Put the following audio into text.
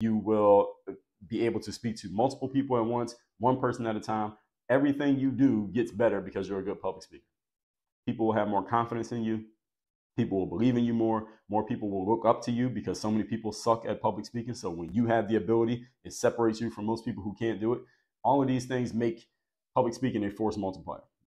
You will uh, be able to speak to multiple people at once, one person at a time. Everything you do gets better because you're a good public speaker. People will have more confidence in you. People will believe in you more. More people will look up to you because so many people suck at public speaking. So when you have the ability, it separates you from most people who can't do it. All of these things make public speaking a force multiplier.